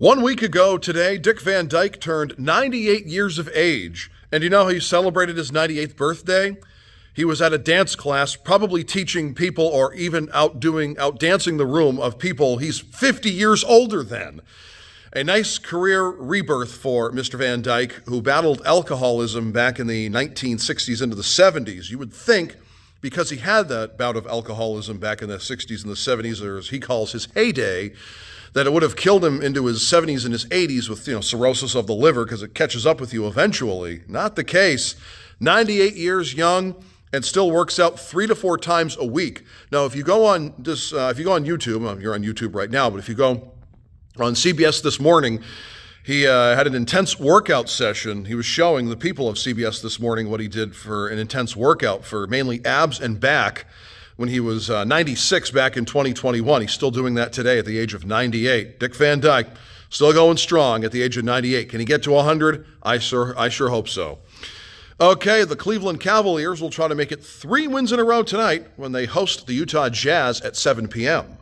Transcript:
One week ago today, Dick Van Dyke turned 98 years of age. And you know how he celebrated his 98th birthday? He was at a dance class, probably teaching people or even outdoing, outdancing the room of people he's 50 years older than. A nice career rebirth for Mr. Van Dyke, who battled alcoholism back in the 1960s into the 70s. You would think because he had that bout of alcoholism back in the 60s and the 70s, or as he calls his heyday, that it would have killed him into his 70s and his 80s with you know cirrhosis of the liver because it catches up with you eventually. Not the case. 98 years young and still works out three to four times a week. Now, if you go on this, uh, if you go on YouTube, well, you're on YouTube right now, but if you go on CBS this morning, he uh, had an intense workout session. He was showing the people of CBS this morning what he did for an intense workout for mainly abs and back when he was uh, 96 back in 2021. He's still doing that today at the age of 98. Dick Van Dyke, still going strong at the age of 98. Can he get to 100? I sure, I sure hope so. Okay, the Cleveland Cavaliers will try to make it three wins in a row tonight when they host the Utah Jazz at 7 p.m.